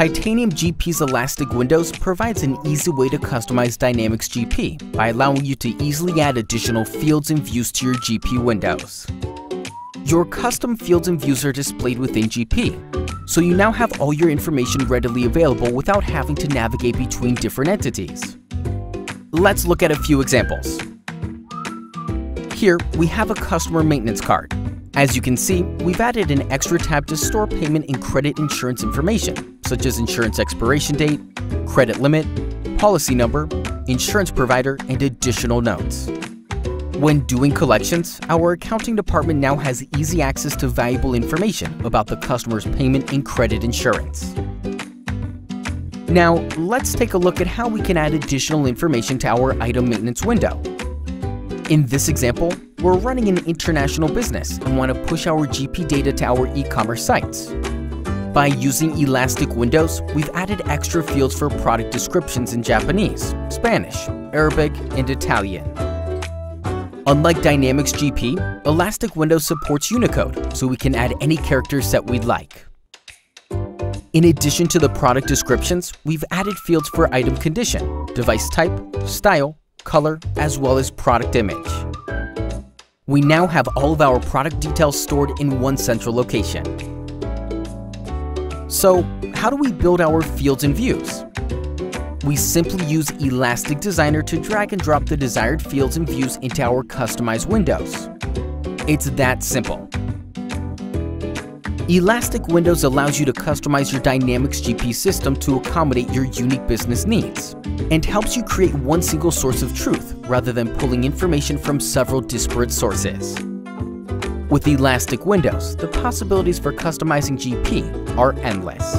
Titanium GP's Elastic Windows provides an easy way to customize Dynamics GP by allowing you to easily add additional fields and views to your GP windows. Your custom fields and views are displayed within GP, so you now have all your information readily available without having to navigate between different entities. Let's look at a few examples. Here, we have a customer maintenance card. As you can see, we've added an extra tab to store payment and credit insurance information, such as insurance expiration date, credit limit, policy number, insurance provider, and additional notes. When doing collections, our accounting department now has easy access to valuable information about the customer's payment and credit insurance. Now, let's take a look at how we can add additional information to our item maintenance window. In this example, we're running an international business and want to push our GP data to our e-commerce sites. By using Elastic Windows, we've added extra fields for product descriptions in Japanese, Spanish, Arabic, and Italian. Unlike Dynamics GP, Elastic Windows supports Unicode, so we can add any characters that we'd like. In addition to the product descriptions, we've added fields for item condition, device type, style, color, as well as product image. We now have all of our product details stored in one central location. So, how do we build our fields and views? We simply use Elastic Designer to drag and drop the desired fields and views into our customized windows. It's that simple. Elastic Windows allows you to customize your Dynamics GP system to accommodate your unique business needs, and helps you create one single source of truth rather than pulling information from several disparate sources. With Elastic Windows, the possibilities for customizing GP are endless.